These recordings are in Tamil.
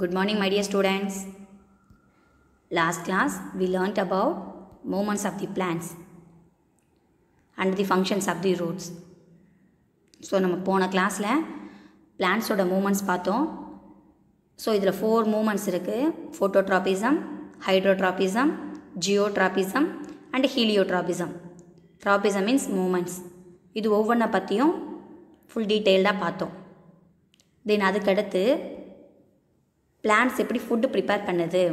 Good morning, my dear students. Last class, we learnt about movements of the plants and the functions of the roots. So நம்ம போன கிளாஸில் பிளான்ஸோட மூமெண்ட்ஸ் பார்த்தோம். ஸோ இதில் ஃபோர் மூமெண்ட்ஸ் இருக்குது phototropism hydrotropism geotropism and heliotropism tropism means movements இது ஒவ்வொன்றை பற்றியும் ஃபுல் டீட்டெயில்டாக பார்த்தோம். தென் அதுக்கடுத்து பிளான்ஸ் எப்படி ஃபுட்டு ப்ரிப்பேர் பண்ணுது?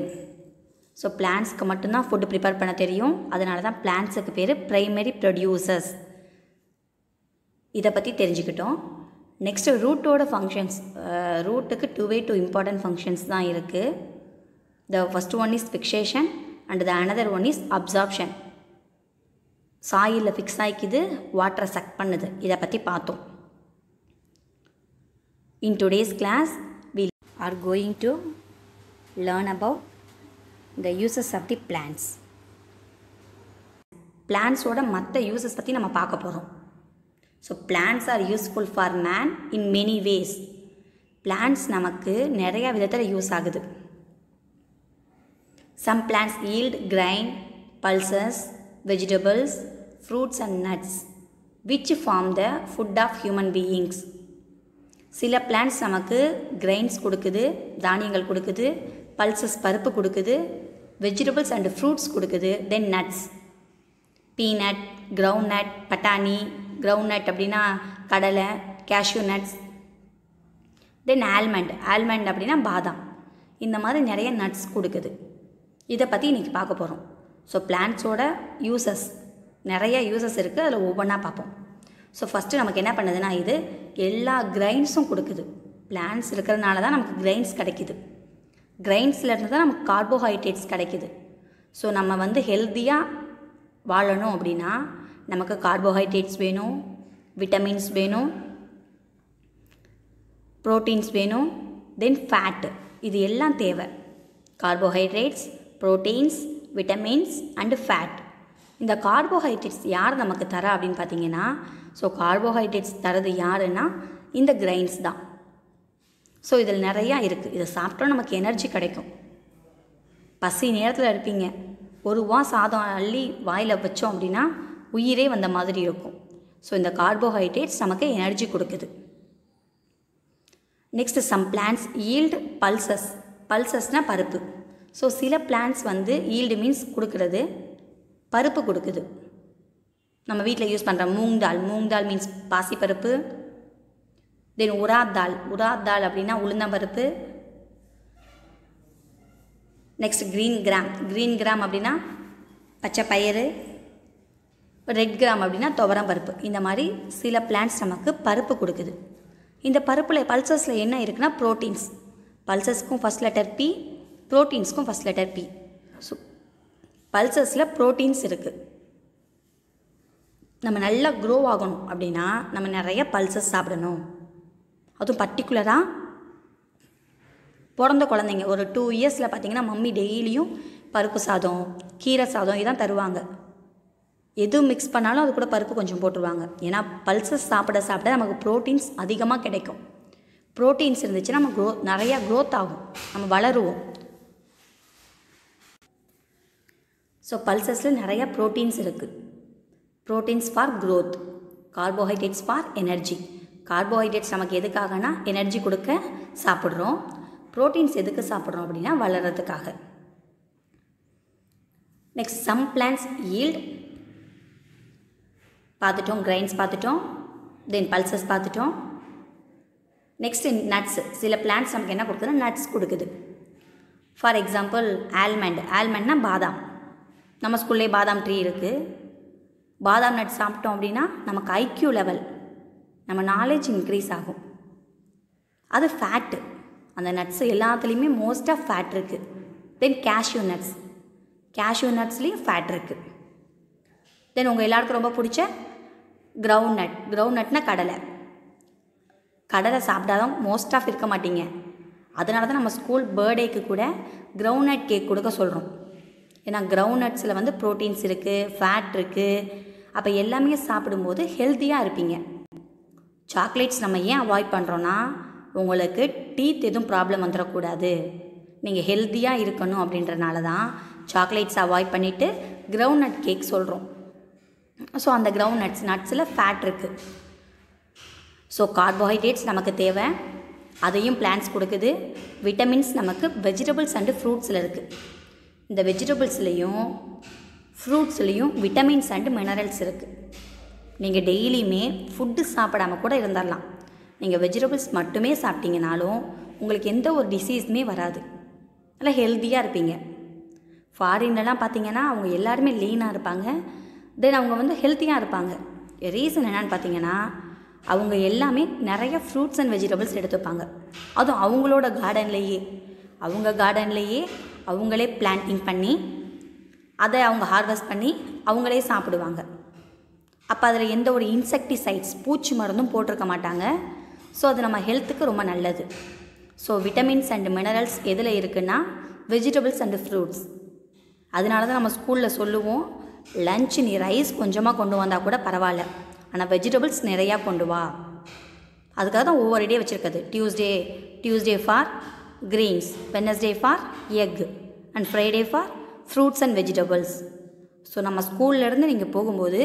ஸோ பிளான்ஸ்க்கு மட்டும்தான் ஃபுட்டு ப்ரிப்பேர் பண்ண தெரியும். அதனால தான் பிளான்ஸுக்கு பேர் ப்ரைமரி ப்ரொடியூசர்ஸ் இதை பற்றி தெரிஞ்சுக்கிட்டோம். நெக்ஸ்ட்டு ரூட்டோட functions ரூட்டுக்கு two way two important functions தான் இருக்குது the first one is fixation and the another one is absorption சாயிலில் fix ஆகிக்குது வாட்டரை சக் பண்ணுது. இதை பற்றி பார்த்தோம். In today's class are going to learn about the uses of the plants. பிளான்ஸோட மற்ற யூசஸ் பற்றி நம்ம பார்க்க போகிறோம் so plants are useful for man in many ways plants நமக்கு நிறைய விதத்தில் யூஸ் ஆகுது. Some plants yield grain pulses vegetables fruits and nuts which form the food of human beings சில பிளான்ஸ் நமக்கு கிரெயின்ஸ் கொடுக்குது தானியங்கள் கொடுக்குது பல்சஸ் பருப்பு கொடுக்குது வெஜிடபிள்ஸ் அண்ட் ஃப்ரூட்ஸ் கொடுக்குது then nuts peanut ground nut பட்டாணி கிரவுண்ட் நட் அப்படின்னா கடலை cashew nuts then almond almond அப்படின்னா பாதாம். இந்த மாதிரி நிறைய நட்ஸ் கொடுக்குது. இதை பற்றி இன்றைக்கி பார்க்க போகிறோம் ஸோ பிளான்ட்ஸோட யூசஸ் நிறைய யூசஸ் இருக்குது அதில் ஒவ்வொன்றா பார்ப்போம். ஸோ ஃபஸ்ட்டு நமக்கு என்ன பண்ணுதுன்னா இது எல்லா கிரைன்ஸும் கொடுக்குது. பிளான்ஸ் இருக்கிறதுனால தான் நமக்கு கிரைன்ஸ் கிடைக்குது. கிரைன்ஸில் இருந்து தான் நமக்கு கார்போஹைட்ரேட்ஸ் கிடைக்குது. ஸோ நம்ம வந்து ஹெல்த்தியாக வாழணும் அப்படின்னா நமக்கு கார்போஹைட்ரேட்ஸ் வேணும் விட்டமின்ஸ் வேணும் ப்ரோட்டீன்ஸ் வேணும் தென் ஃபேட்டு இது எல்லாம் தேவை. Carbohydrates proteins vitamins and fat இந்த கார்போஹைட்ரேட்ஸ் யார் நமக்கு தரா அப்படின்னு பார்த்தீங்கன்னா ஸோ கார்போஹைட்ரேட்ஸ் தரது யாருன்னா இந்த கிரைன்ஸ் தான். ஸோ இதில் நிறையா இருக்குது இதை சாப்பிட்டோம் நமக்கு எனர்ஜி கிடைக்கும். பசி நேரத்தில் இருப்பீங்க. ஒரு வா சாதம் அள்ளி வாயில் வச்சோம் அப்படின்னா உயிரே வந்த மாதிரி இருக்கும். ஸோ இந்த கார்போஹைட்ரேட்ஸ் நமக்கு எனர்ஜி கொடுக்குது. Next some plants yield pulses பல்சஸ்னால் பருப்பு. ஸோ சில பிளான்ஸ் வந்து ஈல்டு மீன்ஸ் கொடுக்குறது பருப்பு கொடுக்குது. நம்ம வீட்டில் யூஸ் பண்ணுற மூங் தால் மூங் தால் மீன்ஸ் பாசிப்பருப்பு. தென் உராத் தால் உராத் தால் அப்படின்னா உளுந்தம்பருப்பு. Next green gram green gram அப்படின்னா பச்சை பயிறு ரெட் கிராம் அப்படின்னா துவரம் பருப்பு இந்த மாதிரி சில பிளான்ட்ஸ் நமக்கு பருப்பு கொடுக்குது. இந்த பருப்பில் பல்சஸில் என்ன இருக்குன்னா ப்ரோட்டீன்ஸ் பல்சஸ்க்கும் ஃபஸ்ட் லெட்டர் பி ப்ரோட்டீன்ஸ்க்கும் ஃபஸ்ட் லெட்டர் பி ஸோ பல்சஸில் ப்ரோட்டீன்ஸ் இருக்குது நம்ம நல்லா க்ரோ ஆகணும் அப்படின்னா நம்ம நிறைய பல்சஸ் சாப்பிடணும். அதுவும் பர்டிகுலராக பிறந்த குழந்தைங்க ஒரு டூ இயர்ஸில் பார்த்தீங்கன்னா மம்மி டெய்லியும் பருப்பு சாதம் கீரை சாதம் இதான் தருவாங்க. எது மிக்ஸ் பண்ணாலும் அது கூட பருப்பு கொஞ்சம் போட்டுருவாங்க. ஏன்னா பல்சஸ் சாப்பிட சாப்பிட நமக்கு ப்ரோட்டீன்ஸ் அதிகமாக கிடைக்கும். ப்ரோட்டீன்ஸ் இருந்துச்சுன்னா நம்ம க்ரோ நிறையா க்ரோத் ஆகும். நம்ம வளருவோம். ஸோ பல்சஸில் நிறையா ப்ரோட்டீன்ஸ் இருக்குது proteins for growth carbohydrates for energy carbohydrates நமக்கு எதுக்காகனா எனர்ஜி கொடுக்க சாப்பிட்றோம். ப்ரோட்டீன்ஸ் எதுக்கு சாப்பிட்றோம் அப்படின்னா வளர்கிறதுக்காக நெக்ஸ்ட் சம் பிளான்ஸ் ஈல்ட் பார்த்துட்டோம் கிரைன்ஸ் பார்த்துட்டோம் தென் பல்சஸ் பார்த்துட்டோம். நெக்ஸ்ட் நட்ஸ் சில பிளான்ட்ஸ் நமக்கு என்ன கொடுக்குதுன்னா நட்ஸ் கொடுக்குது. ஃபார் எக்ஸாம்பிள் ஆல்மண்ட் ஆல்மண்ட்னா பாதாம். நம்ம ஸ்கூல்லே பாதாம் ட்ரீ இருக்குது பாதாம் நட் சாப்பிட்டோம் அப்படின்னா நமக்கு ஐக்யூ லெவல் நம்ம நாலேஜ் இன்க்ரீஸ் ஆகும். அது ஃபேட்டு அந்த நட்ஸ் எல்லாத்துலேயுமே மோஸ்ட் ஆஃப் ஃபேட் இருக்குது தென் கேஷ்யூ நட்ஸ் கேஷ்யூ நட்ஸ்லேயும் ஃபேட் இருக்குது தென் உங்கள் எல்லாருக்கும் ரொம்ப பிடிச்ச கிரவுண்ட் நட் கிரவுண்ட் நட்னா கடலை. கடலை சாப்பிட்டாதான் மோஸ்ட் ஆஃப் இருக்க மாட்டீங்க. அதனால தான் நம்ம ஸ்கூல் பர்த்டேக்கு கூட கிரவுண்ட் நட் கேக் கொடுக்க சொல்கிறோம் ஏன்னா கிரவுண்ட் நட்ஸில் வந்து ப்ரோட்டீன்ஸ் இருக்குது ஃபேட் இருக்குது அப்போ எல்லாமே சாப்பிடும்போது ஹெல்த்தியாக இருப்பீங்க. சாக்லேட்ஸ் நம்ம ஏன் அவாய்ட் பண்ணுறோன்னா உங்களுக்கு டீத் எதுவும் ப்ராப்ளம் வந்துடக்கூடாது. நீங்கள் ஹெல்த்தியாக இருக்கணும் அப்படின்றனால தான் சாக்லேட்ஸ் அவாய்ட் பண்ணிவிட்டு கிரவுண்ட் நட் கேக் சொல்கிறோம் ஸோ அந்த கிரவுண்ட் நட்ஸ் நட்ஸில் ஃபேட் இருக்குது ஸோ கார்போஹைட்ரேட்ஸ் நமக்கு தேவை. அதையும் பிளான்ஸ் கொடுக்குது. விட்டமின்ஸ் நமக்கு வெஜிடபிள்ஸ் அண்டு ஃப்ரூட்ஸில் இருக்குது இந்த வெஜிடபிள்ஸ்லேயும் ஃப்ரூட்ஸ்லேயும் விட்டமின்ஸ் அண்டு மினரல்ஸ் இருக்குது நீங்கள் டெய்லியுமே ஃபுட்டு சாப்பிடாம கூட இருந்துடலாம் நீங்கள் வெஜிடபிள்ஸ் மட்டுமே சாப்பிட்டீங்கனாலும் உங்களுக்கு எந்த ஒரு டிசீஸுமே வராது. நல்லா ஹெல்த்தியாக இருப்பீங்க. ஃபாரின்லலாம் பார்த்தீங்கன்னா அவங்க எல்லாருமே லீனாக இருப்பாங்க. தென் அவங்க வந்து ஹெல்த்தியாக இருப்பாங்க. ரீசன் என்னன்னு பார்த்தீங்கன்னா அவங்க எல்லாமே நிறைய ஃப்ரூட்ஸ் அண்ட் வெஜிடபிள்ஸ் எடுத்துப்பாங்க. அதுவும் அவங்களோட கார்டன்லேயே அவங்க கார்டன்லேயே அவங்களே பிளான்டிங் பண்ணி அதை அவங்க ஹார்வெஸ்ட் பண்ணி அவங்களே சாப்பிடுவாங்க. அப்போ அதில் எந்த ஒரு இன்செக்டிசைட்ஸ் பூச்சி மருந்தும் போட்டிருக்க மாட்டாங்க. ஸோ அது நம்ம ஹெல்த்துக்கு ரொம்ப நல்லது. ஸோ விட்டமின்ஸ் அண்ட் மினரல்ஸ் எதில் இருக்குன்னா வெஜிடபிள்ஸ் அண்டு ஃப்ரூட்ஸ் அதனால தான் நம்ம ஸ்கூலில் சொல்லுவோம் லஞ்ச் நீ ரைஸ் கொஞ்சமாக கொண்டு வந்தால் கூட பரவாயில்ல. ஆனால் வெஜிடபிள்ஸ் நிறையா கொண்டு வா. அதுக்காக தான் ஒவ்வொரு day வச்சுருக்குது Tuesday Tuesday for greens Wednesday for egg and Friday for fruits and vegetables so நம்ம ஸ்கூல்லேருந்து நீங்கள் போகும்போது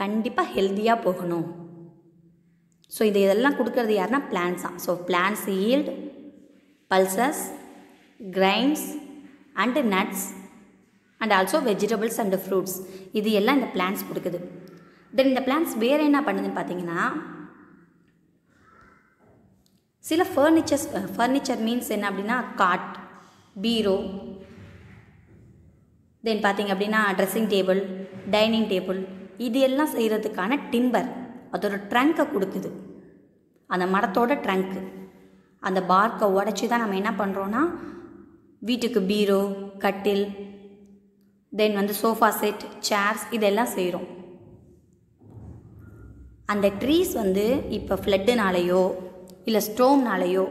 கண்டிப்பாக ஹெல்த்தியாக போகணும். ஸோ இது இதெல்லாம் கொடுக்கறது யாருன்னா பிளான்ஸ் தான். So plants yield pulses grains and nuts and also vegetables and fruits இது எல்லாம் இந்த பிளான்ஸ் கொடுக்குது. தென் இந்த பிளான்ஸ் வேறு என்ன பண்ணுதுன்னு பார்த்தீங்கன்னா சில ஃபர்னிச்சர்ஸ் ஃபர்னிச்சர் மீன்ஸ் என்ன அப்படின்னா காட் பீரோ தென் பார்த்திங்க அப்படின்னா ட்ரெஸ்ஸிங் டேபிள் டைனிங் டேபிள் இது எல்லாம் செய்கிறதுக்கான டிம்பர் அதோட ட்ரங்க்கை கொடுக்குது. அந்த மரத்தோட ட்ரங்க்கு அந்த பார்க்கை உடச்சி தான் நம்ம என்ன பண்ணுறோன்னா வீட்டுக்கு பீரோ கட்டில் தென் வந்து சோஃபா செட் சேர்ஸ் இதெல்லாம் செய்கிறோம் அந்த ட்ரீஸ் வந்து இப்போ ஃப்ளட்டுனாலேயோ இல்லை ஸ்டோம்னாலேயோ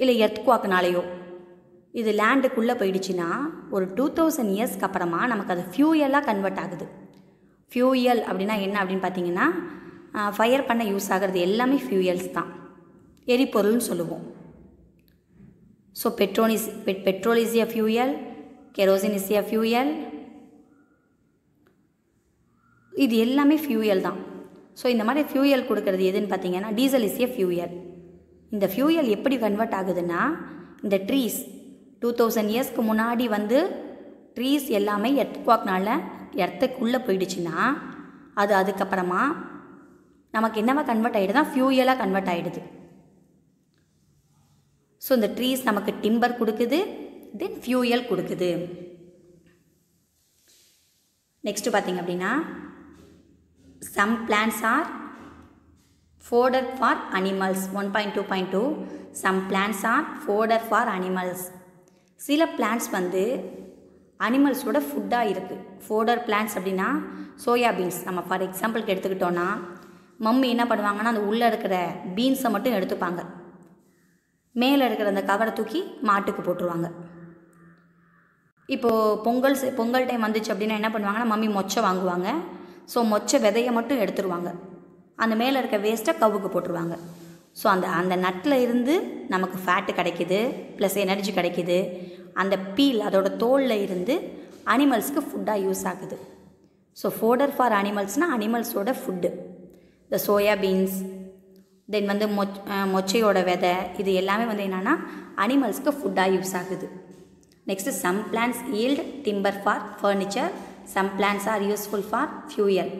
இல்லை எர்த்குவாக்குனாலேயோ இது லேண்டுக்குள்ளே போயிடுச்சுன்னா ஒரு டூ தௌசண்ட் இயர்ஸ்க்கு அப்புறமா நமக்கு அது ஃபியூயலாக கன்வெர்ட் ஆகுது. ஃபியூயல் அப்படின்னா என்ன அப்படின்னு பார்த்தீங்கன்னா ஃபயர் பண்ண யூஸ் ஆகிறது எல்லாமே ஃபியூயல்ஸ் தான். எரிபொருள்னு சொல்லுவோம். So petrol is pet petrol is a fuel kerosene is a fuel இது எல்லாமே ஃபியூயல் தான். ஸோ இந்த மாதிரி ஃபியூயல் கொடுக்கறது எதுன்னு பார்த்தீங்கன்னா டீசல் இஸ் எ ஃபியூயல் இந்த ஃபியூயல் எப்படி கன்வெர்ட் ஆகுதுன்னா இந்த ட்ரீஸ் டூ தௌசண்ட் இயர்ஸ்க்கு முன்னாடி வந்து ட்ரீஸ் எல்லாமே எர்த்வாக்னால எர்த்துக்குள்ளே போயிடுச்சுன்னா அது அதுக்கப்புறமா நமக்கு என்னவா கன்வெர்ட் ஆகிடுதுன்னா ஃபியூயலாக கன்வெர்ட் ஆகிடுது ஸோ இந்த ட்ரீஸ் நமக்கு டிம்பர் கொடுக்குது தென் ஃபியூயல் கொடுக்குது. நெக்ஸ்ட்டு பார்த்தீங்க அப்படின்னா some plants are fodder for animals one point two point two some plants are fodder for animals சில பிளான்ஸ் வந்து அனிமல்ஸோட ஃபுட்டாக இருக்குது ஃபோடர் பிளான்ஸ் அப்படின்னா சோயா பீன்ஸ் நம்ம ஃபார் எக்ஸாம்பிளுக்கு எடுத்துக்கிட்டோன்னா மம்மி என்ன பண்ணுவாங்கன்னா அந்த உள்ளே இருக்கிற பீன்ஸை மட்டும் எடுத்துப்பாங்க. மேலே இருக்கிற அந்த கவரை தூக்கி மாட்டுக்கு போட்டுருவாங்க. இப்போது பொங்கல் பொங்கல் டைம் வந்துச்சு அப்படின்னா என்ன பண்ணுவாங்கன்னா மம்மி மொச்சை வாங்குவாங்க. ஸோ மொச்சை விதையை மட்டும் எடுத்துருவாங்க. அந்த மேலே இருக்க வேஸ்ட்டை கவுக்கு போட்டுருவாங்க. ஸோ அந்த அந்த நட்டில் இருந்து நமக்கு ஃபேட்டு கிடைக்குது ப்ளஸ் எனர்ஜி கிடைக்குது. அந்த பீல் அதோட தோலில் இருந்து அனிமல்ஸ்க்கு ஃபுட்டாக யூஸ் ஆகுது. ஸோ ஃபோடர் ஃபார் அனிமல்ஸ்னால் அனிமல்ஸோட ஃபுட்டு இந்த சோயா பீன்ஸ் தென் வந்து மொச் மொச்சையோட விதை இது எல்லாமே வந்து என்னென்னா அனிமல்ஸ்க்கு ஃபுட்டாக யூஸ் ஆகுது. Next some plants yield timber for furniture some plants are useful for fuel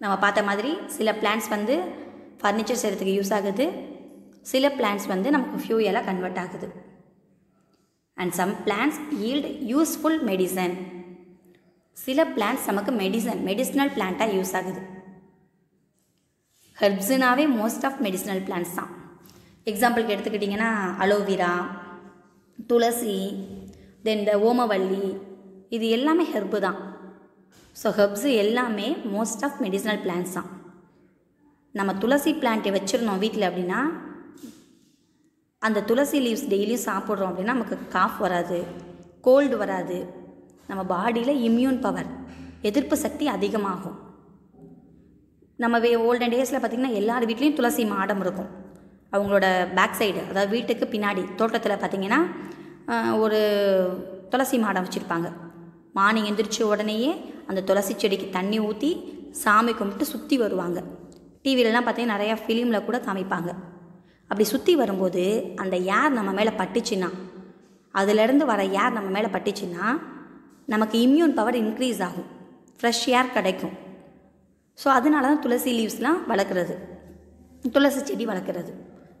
நம்ம பார்த்த மாதிரி சில பிளான்ஸ் வந்து ஃபர்னிச்சர் செய்கிறதுக்கு யூஸ் ஆகுது. சில பிளான்ஸ் வந்து நமக்கு ஃபியூயலாக கன்வெர்ட் ஆகுது. And some plants yield useful medicine சில பிளான்ஸ் நமக்கு மெடிசன் மெடிசனல் பிளான்ட்டாக யூஸ் ஆகுது. ஹெர்ப்ஸுனாவே மோஸ்ட் ஆஃப் மெடிசனல் பிளான்ஸ் தான். எக்ஸாம்பிளுக்கு எடுத்துக்கிட்டிங்கன்னா அலோவேரா துளசி தென் இந்த ஓமவல்லி இது எல்லாமே ஹெர்பு தான். ஸோ ஹெர்ப்ஸு எல்லாமே மோஸ்ட் ஆஃப் மெடிசனல் பிளான்ஸ் தான். நம்ம துளசி பிளான்ட்டை வச்சுருந்தோம் வீட்டில் அப்படின்னா அந்த துளசி லீவ்ஸ் டெய்லியும் சாப்பிட்றோம் அப்படின்னா நமக்கு காஃப் வராது கோல்டு வராது. நம்ம பாடியில் இம்யூன் பவர் எதிர்ப்பு சக்தி அதிகமாகும். நம்ம வே ஓல்டன் டேஸில் பார்த்திங்கன்னா எல்லார் வீட்லேயும் துளசி மாடம் இருக்கும். அவங்களோட பேக் சைடு அதாவது வீட்டுக்கு பின்னாடி தோட்டத்தில் பார்த்திங்கன்னா ஒரு துளசி மாடம் வச்சுருப்பாங்க. மார்னிங் எந்திரிச்ச உடனேயே அந்த துளசி செடிக்கு தண்ணி ஊற்றி சாமி கும்பிட்டு சுற்றி வருவாங்க. டிவிலலாம் பார்த்திங்கன்னா நிறையா ஃபிலிமில் கூட காமிப்பாங்க. அப்படி சுற்றி வரும்போது அந்த ஏர் நம்ம மேலே பட்டுச்சுன்னா அதுலேருந்து வர ஏர் நம்ம மேலே பட்டுச்சுன்னா நமக்கு இம்யூன் பவர் இன்க்ரீஸ் ஆகும். ஃப்ரெஷ் ஏர் கிடைக்கும். ஸோ அதனால தான் துளசி லீவ்ஸ்லாம் வளர்க்குறது. துளசி செடி வளர்க்குறது.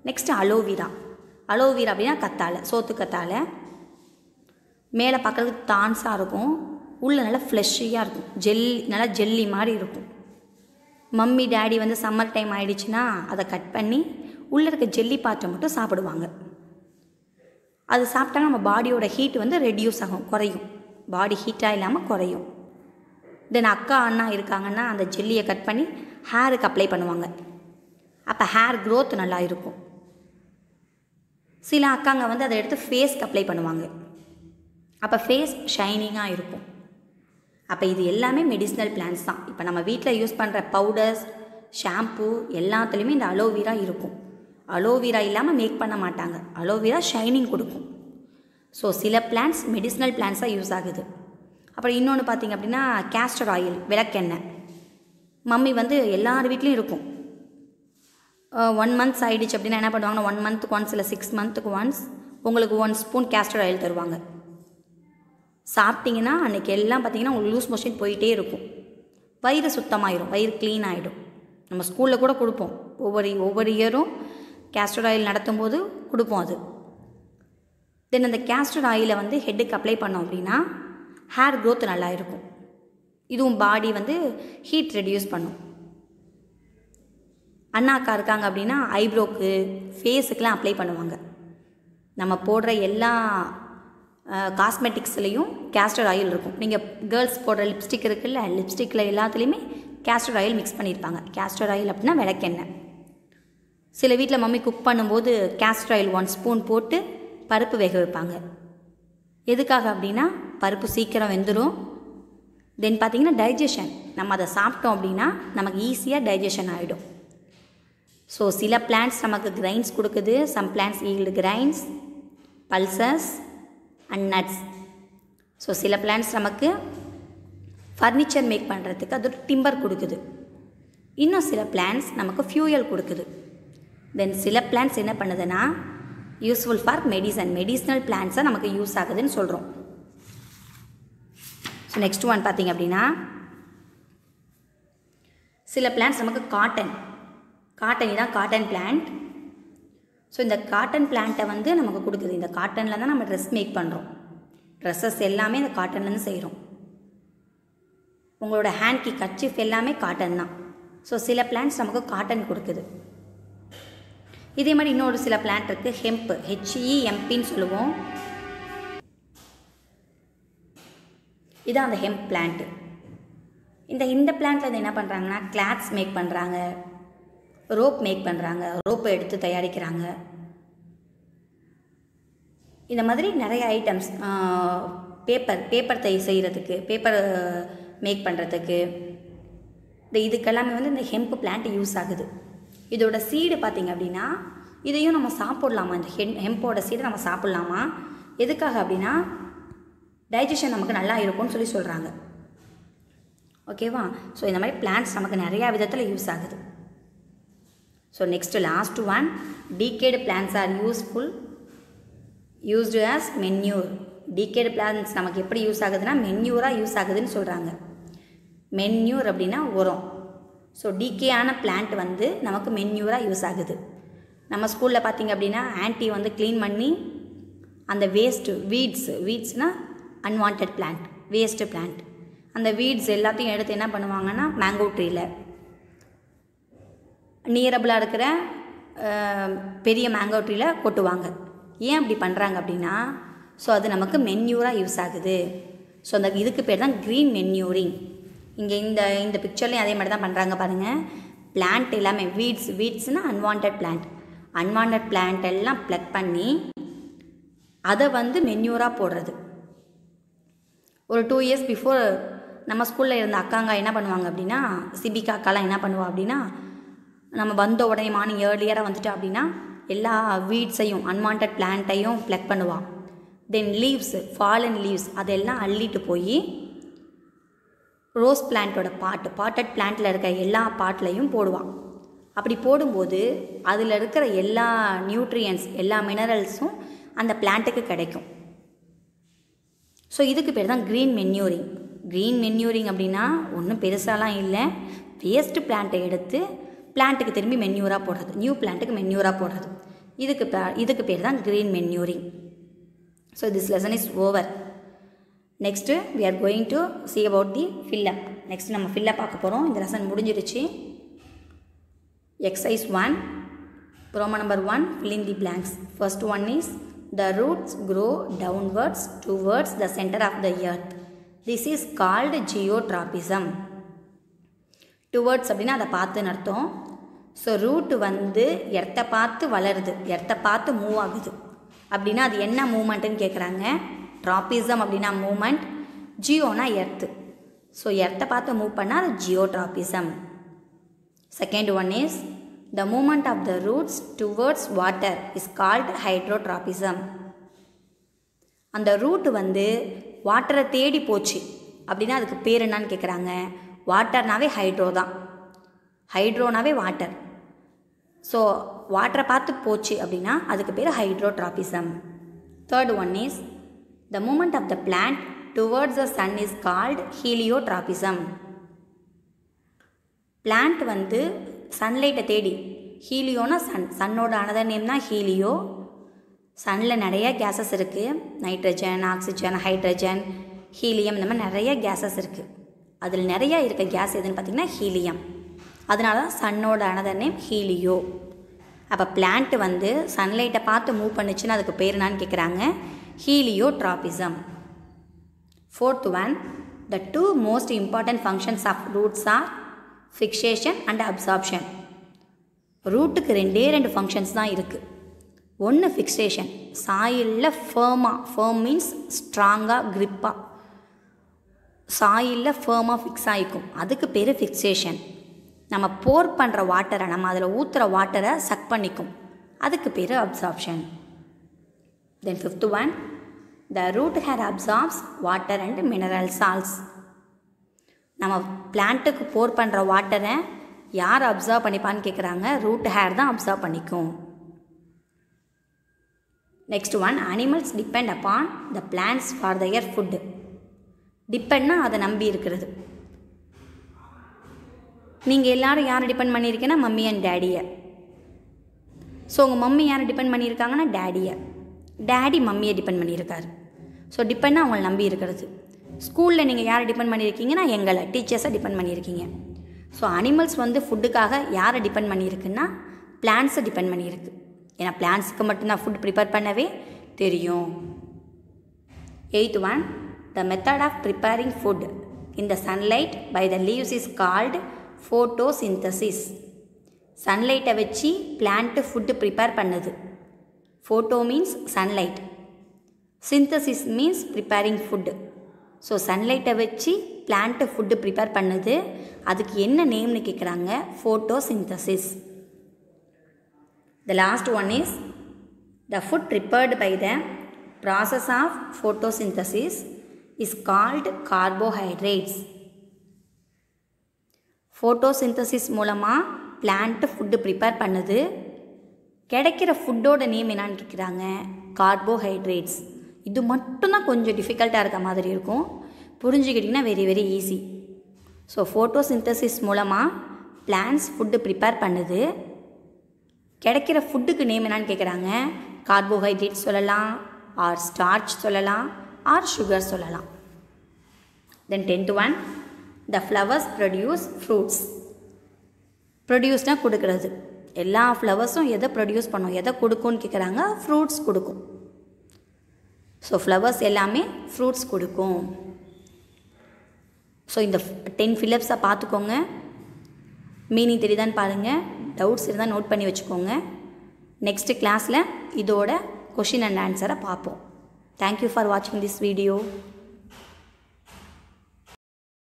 நெக்ஸ்ட்டு அலோவீரா அலோவீரா அப்படின்னா கத்தாழை சோத்து கத்தாழை. மேலே பார்க்குறதுக்கு தான்ஸாக இருக்கும். உள்ளே நல்லா ஃப்ளெஷ்ஷியாக இருக்கும். ஜெல்லி நல்லா ஜெல்லி மாதிரி இருக்கும். மம்மி டேடி வந்து சம்மர் டைம் ஆயிடுச்சுன்னா அதை கட் பண்ணி உள்ளே இருக்க ஜெல்லி பாட்டை மட்டும் சாப்பிடுவாங்க. அது சாப்பிட்டா நம்ம பாடியோட ஹீட் வந்து ரெடியூஸ் ஆகும் குறையும். பாடி ஹீட்டாக இல்லாமல் குறையும். தென் அக்கா அண்ணா இருக்காங்கன்னா அந்த ஜெல்லியை கட் பண்ணி ஹேருக்கு அப்ளை பண்ணுவாங்க. அப்போ ஹேர் க்ரோத் நல்லா இருக்கும். சில அக்காங்க வந்து அதை எடுத்து ஃபேஸ்க்கு அப்ளை பண்ணுவாங்க. அப்போ ஃபேஸ் ஷைனிங்காக இருக்கும். அப்போ இது எல்லாமே மெடிசினல் பிளான்ஸ் தான். இப்போ நம்ம வீட்டில் யூஸ் பண்ணுற பவுடர்ஸ் ஷாம்பு எல்லாத்துலேயுமே இந்த அலோவேரா இருக்கும். அலோவேரா இல்லாமல் மேக் பண்ண மாட்டாங்க. அலோவேரா ஷைனிங் கொடுக்கும். ஸோ சில பிளான்ஸ் மெடிசினல் பிளான்ஸாக யூஸ் ஆகுது. அப்புறம் இன்னொன்று பார்த்தீங்க அப்படின்னா கேஸ்டர் ஆயில் விளக்கெண்ணெய். மம்மி வந்து எல்லார் வீட்லேயும் இருக்கும். ஒன் மந்த்ஸ் ஆகிடுச்சு அப்படின்னா என்ன பண்ணுவாங்கன்னா ஒன் மந்த்துக்கு ஒன்ஸ் இல்லை சிக்ஸ் மந்த்துக்கு ஒன்ஸ் உங்களுக்கு ஒன் ஸ்பூன் கேஸ்டர் ஆயில் தருவாங்க. சாப்பிட்டீங்கன்னா அன்றைக்கி எல்லாம் பார்த்தீங்கன்னா உங்களுக்கு லூஸ் மோஷன் போயிட்டே இருக்கும். வயிறு சுத்தமாயிடும் வயிறு க்ளீன் ஆகிடும் நம்ம ஸ்கூலில் கூட கொடுப்போம். ஒவ்வொரு ஒவ்வொரு இயரும் கேஸ்டர் ஆயில் நடத்தும் போது கொடுப்போம் அது. தென் அந்த கேஸ்டர் ஆயிலை வந்து ஹெட்டுக்கு அப்ளை பண்ணோம் அப்படின்னா ஹேர் க்ரோத் நல்லா இருக்கும். இதுவும் பாடி வந்து ஹீட் ரெடியூஸ் பண்ணும். அண்ணா அக்கா இருக்காங்க அப்படின்னா ஐப்ரோக்கு ஃபேஸுக்கெலாம் அப்ளை பண்ணுவாங்க. நம்ம போடுற எல்லா காஸ்மெட்டிக்ஸ்லேயும் கேஸ்டர் ஆயில் இருக்கும். நீங்கள் கேர்ள்ஸ் போடுற லிப்ஸ்டிக் இருக்குல்ல லிப்ஸ்டிக்கில் எல்லாத்துலேயுமே கேஸ்டர் ஆயில் மிக்ஸ் பண்ணியிருப்பாங்க கேஸ்டர் ஆயில் அப்படின்னா விளக்கெண்ணெய். சில வீட்டில் மம்மி குக் பண்ணும்போது கேஸ்டர் ஆயில் ஒன் ஸ்பூன் போட்டு பருப்பு வேக வைப்பாங்க. எதுக்காக அப்படின்னா பருப்பு சீக்கிரம் வெந்துடும் தென் பார்த்தீங்கன்னா டைஜஷன் நம்ம அதை சாப்பிட்டோம் அப்படின்னா நமக்கு ஈஸியாக டைஜஷன் ஆகிடும் ஸோ சில பிளான்ட்ஸ் நமக்கு கிரைன்ஸ் கொடுக்குது. Some plants yield grains pulses and nuts so சில பிளான்ஸ் நமக்கு ஃபர்னிச்சர் மேக் பண்ணுறதுக்கு அது ஒரு டிம்பர் கொடுக்குது. இன்னும் சில பிளான்ஸ் நமக்கு ஃபியூயல் கொடுக்குது. தென் சில பிளான்ஸ் என்ன பண்ணுதுன்னா யூஸ்ஃபுல் ஃபார் மெடிசன் மெடிசனல் பிளான்ட்ஸை நமக்கு யூஸ் ஆகுதுன்னு சொல்கிறோம் ஸோ நெக்ஸ்ட் ஒன் பார்த்தீங்க அப்படின்னா சில பிளான்ஸ் நமக்கு காட்டன் காட்டன் இதான் காட்டன் பிளான்ட் ஸோ இந்த காட்டன் பிளான்ட்டை வந்து நமக்கு கொடுக்குது. இந்த காட்டனில் தான் நம்ம ட்ரெஸ் மேக் பண்ணுறோம் ட்ரெஸ்ஸஸ் எல்லாமே இந்த காட்டன்லேருந்து செய்கிறோம் உங்களோட ஹேண்ட் கி கச்சிஃப் எல்லாமே காட்டன் தான். ஸோ சில பிளான்ட்ஸ் நமக்கு காட்டன் கொடுக்குது. இதே மாதிரி இன்னொரு சில பிளான்ட் இருக்குது ஹெம்ப் ஹெச்இஎம்பின்னு சொல்லுவோம். இதான் அந்த ஹெம்ப் பிளான்ட்டு இந்த இந்த பிளான்ட்ல என்ன பண்ணுறாங்கன்னா கிளாத்ஸ் மேக் பண்ணுறாங்க ரோப் மேக் பண்ணுறாங்க ரோப்பை எடுத்து தயாரிக்கிறாங்க. இந்த மாதிரி நிறைய ஐட்டம்ஸ் பேப்பர் பேப்பர் தை செய்கிறதுக்கு பேப்பர் மேக் பண்ணுறதுக்கு இந்த இதுக்கெல்லாமே வந்து இந்த ஹெம்ப் பிளான்ட் யூஸ் ஆகுது. இதோட சீடு பார்த்தீங்க அப்படின்னா இதையும் நம்ம சாப்பிட்லாமா? இந்த ஹெம் ஹெம்போட சீடை நம்ம சாப்பிட்லாமா? எதுக்காக அப்படின்னா டைஜஷன் நமக்கு நல்லா இருக்கும்னு சொல்லி சொல்கிறாங்க ஓகேவா ஸோ இந்த மாதிரி பிளான்ஸ் நமக்கு நிறையா விதத்தில் யூஸ் ஆகுது. So next last one decayed plants are useful used as manure decayed plants நமக்கு எப்படி யூஸ் ஆகுதுன்னா மென்யூராக யூஸ் ஆகுதுன்னு சொல்கிறாங்க மென்யூர் அப்படின்னா உரம். ஸோ டிகேயான பிளான்ட் வந்து நமக்கு மென்யூராக யூஸ் ஆகுது. நம்ம ஸ்கூலில் பார்த்தீங்க அப்படின்னா ஆன்ட்டி வந்து க்ளீன் பண்ணி அந்த வேஸ்ட்டு வீட்ஸ் வீட்ஸ்னால் அன்வான்ட் பிளான்ட் வேஸ்ட்டு பிளான்ட் அந்த வீட்ஸ் எல்லாத்தையும் எடுத்து என்ன பண்ணுவாங்கன்னா மேங்கோ ட்ரீயில் நியரபிளாக இருக்கிற பெரிய மேங்கோ ட்ரீயில் கொட்டுவாங்க. ஏன் அப்படி பண்ணுறாங்க அப்படின்னா ஸோ அது நமக்கு மென்யூராக யூஸ் ஆகுது. ஸோ அந்த இதுக்கு பேர் தான் க்ரீன் மென்யூரிங் இங்கே இந்த இந்த பிக்சர்லேயும் அதே மாதிரி தான் பண்ணுறாங்க பாருங்கள் பிளான்ட் எல்லாமே வீட்ஸ் வீட்ஸ்னால் அன்வான்ட் பிளான்ட் அன்வான்ட் பிளான்ட் எல்லாம் ப்ளக் பண்ணி அதை வந்து மென்யூராக போடுறது. ஒரு டூ இயர்ஸ் பிஃபோர் நம்ம ஸ்கூலில் இருந்த அக்காங்க என்ன பண்ணுவாங்க அப்படின்னா சிபிகா அக்காலாம் என்ன பண்ணுவா அப்படின்னா நம்ம வந்த உடனே மார்னிங் ஏர்லியராக வந்துட்டோம் அப்படின்னா எல்லா வீட்ஸையும் அன்வான்ட் பிளான்ட்டையும் ப்ளக் பண்ணுவாள் தென் லீவ்ஸ் ஃபாலன் லீவ்ஸ் அதெல்லாம் அள்ளிட்டு போய் ரோஸ் பிளான்ட்டோட பாட்டு பாட்டட் பிளான்ட்டில் இருக்க எல்லா பாட்லையும் போடுவான். அப்படி போடும்போது அதில் இருக்கிற எல்லா நியூட்ரியன்ஸ் எல்லா மினரல்ஸும் அந்த பிளான்ட்டுக்கு கிடைக்கும். ஸோ இதுக்கு பேர் தான் க்ரீன் மென்யூரிங் க்ரீன் மென்யூரிங் அப்படின்னா ஒன்றும் பெருசாலாம் இல்லை. வேஸ்ட்டு பிளான்ட்டை எடுத்து பிளான்ட்டுக்கு திரும்பி மென்யூராக போடுறது. நியூ பிளான்ட்டுக்கு மென்யூராக போடுறது. இதுக்கு பே இதுக்கு பேர் தான் green manuring so this lesson is over next we are going to see about the fill up next நம்ம ஃபில்லப் பார்க்க போகிறோம் இந்த லெசன் முடிஞ்சிருச்சு exercise one promo number one filling the blanks first one is the roots grow downwards towards the centre of the earth this is called geotropism towards அப்படின்னா அதை பார்த்துன்னு அர்த்தம். ஸோ ரூட் வந்து எர்த்தை பார்த்து வளருது. எர்த்தை பார்த்து மூவ் ஆகுது. அப்படின்னா அது என்ன மூமெண்ட்டுன்னு கேட்குறாங்க ட்ராபிசம் அப்படின்னா மூமெண்ட் ஜியோனா எர்த்து ஸோ எர்த்தை பார்த்து மூவ் பண்ணால் அது geotropism second one is the movement of the roots towards water is called hydrotropism அந்த ரூட் வந்து வாட்டரை தேடி போச்சு. அப்படின்னா அதுக்கு பேர் என்னான்னு கேட்குறாங்க வாட்டர்னாவே ஹைட்ரோ தான். ஹைட்ரோனாவே வாட்டர் ஸோ வாட்டரை பார்த்து போச்சு அப்படின்னா அதுக்கு பேர் hydrotropism third one is the movement of the plant towards the sun is called heliotropism plant வந்து சன்லைட்டை தேடி ஹீலியோனா சன் சன்னோட அனதர் நேம் தான் ஹீலியோ. சன்னில் நிறைய கேஸஸ் இருக்குது நைட்ரஜன் ஆக்சிஜன் ஹைட்ரஜன் ஹீலியம் இந்த மாதிரி நிறைய கேஸஸ் இருக்குது அதில் நிறையா இருக்க கேஸ் எதுன்னு பார்த்திங்கன்னா ஹீலியம் அதனால தான் சன்னோட அனதர் நேம் ஹீலியோ. அப்போ பிளான்ட் வந்து சன்லைட்டை பார்த்து மூவ் பண்ணுச்சுன்னு அதுக்கு பேர் என்னான்னு கேட்குறாங்க heliotropism fourth one the two most important functions of roots are fixation and absorption ரூட்டுக்கு ரெண்டே ரெண்டு ஃபங்க்ஷன்ஸ் தான் இருக்குது ஒன்று ஃபிக்ஸேஷன் சாயிலில் ஃபேமாக ஃபேம் மீன்ஸ் ஸ்ட்ராங்காக க்ரிப்பாக சாயிலில் ஃபேமாக ஃபிக்ஸ் ஆகிக்கும் அதுக்கு பேர் ஃபிக்ஸேஷன் நம்ம போர் பண்ணுற வாட்டரை நம்ம அதில் ஊற்றுற வாட்டரை சக் பண்ணிக்கும். அதுக்கு பேர் absorption then fifth one the root hair absorbs water and mineral salts நம்ம பிளான்ட்டுக்கு போர் பண்ணுற வாட்டரை யார் அப்சர்வ் பண்ணிப்பான்னு கேட்குறாங்க ரூட் ஹேர் தான் அப்சர்வ் பண்ணிக்கும். Next one animals depend upon the plants for their food டிபெண்ட்னா அதை நம்பி இருக்கிறது. நீங்கள் எல்லோரும் யாரை டிபெண்ட் பண்ணியிருக்கீங்கன்னா மம்மி அண்ட் டேடியை ஸோ உங்கள் மம்மி யாரை டிபெண்ட் பண்ணியிருக்காங்கன்னா டேடியை டேடி மம்மியை டிபெண்ட் பண்ணியிருக்காரு. ஸோ டிபெண்ட்னா அவங்களை நம்பி இருக்கிறது. ஸ்கூலில் நீங்கள் யாரை டிபெண்ட் பண்ணியிருக்கீங்கன்னா எங்களை டீச்சர்ஸை டிபெண்ட் பண்ணியிருக்கீங்க. ஸோ அனிமல்ஸ் வந்து ஃபுட்டுக்காக யாரை டிபெண்ட் பண்ணியிருக்குன்னா பிளான்ஸை டிபெண்ட் பண்ணியிருக்கு. ஏன்னா பிளான்ஸுக்கு மட்டும்தான் ஃபுட் ப்ரிப்பேர் பண்ணவே தெரியும். Eighth one the method of preparing food in the sunlight by the leaves is called photosynthesis சன்லைட்டை வச்சு பிளான்ட்டு ஃபுட்டு ப்ரிப்பேர் பண்ணுது. Photo means sunlight synthesis means preparing food so சன்லைட்டை வச்சு பிளான்ட்டு ஃபுட்டு ப்ரிப்பேர் பண்ணுது. அதுக்கு என்ன நேம்னு கேட்குறாங்க photosynthesis the last one is the food prepared by the process of photosynthesis is called carbohydrates photosynthesis மூலமாக பிளான்ட்டு ஃபுட்டு ப்ரிப்பேர் பண்ணுது. கிடைக்கிற ஃபுட்டோட நேம் என்னான்னு கேட்குறாங்க கார்போஹைட்ரேட்ஸ் இது மட்டும்தான் கொஞ்சம் டிஃபிகல்ட்டாக இருக்க மாதிரி இருக்கும். புரிஞ்சுக்கிட்டிங்கன்னா very very easy so photosynthesis மூலமாக பிளான்ஸ் ஃபுட்டு ப்ரிப்பேர் பண்ணுது. கிடைக்கிற ஃபுட்டுக்கு நேம் என்னான்னு கேட்குறாங்க கார்போஹைட்ரேட் சொல்லலாம் ஆர் ஸ்டார்ச் சொல்லலாம் ஆர் சுகர் சொல்லலாம். Then tenth one the flowers produce fruits ப்ரொடியூஸ்னால் கொடுக்கறது. எல்லா ஃப்ளவர்ஸும் எதை ப்ரொடியூஸ் பண்ணும் எதை கொடுக்கும்னு கேட்குறாங்க ஃப்ரூட்ஸ் கொடுக்கும். ஸோ ஃப்ளவர்ஸ் எல்லாமே ஃப்ரூட்ஸ் கொடுக்கும். ஸோ இந்த டென் ஃபில்லப்ஸை பார்த்துக்கோங்க. மீனிங் தெரியுதான்னு பாருங்கள் டவுட்ஸ் இருந்தால் நோட் பண்ணி வச்சுக்கோங்க. நெக்ஸ்ட் கிளாஸில் இதோட கொஷின் அண்ட் ஆன்சரை பார்ப்போம். தேங்க்யூ ஃபார் வாட்சிங் திஸ் வீடியோ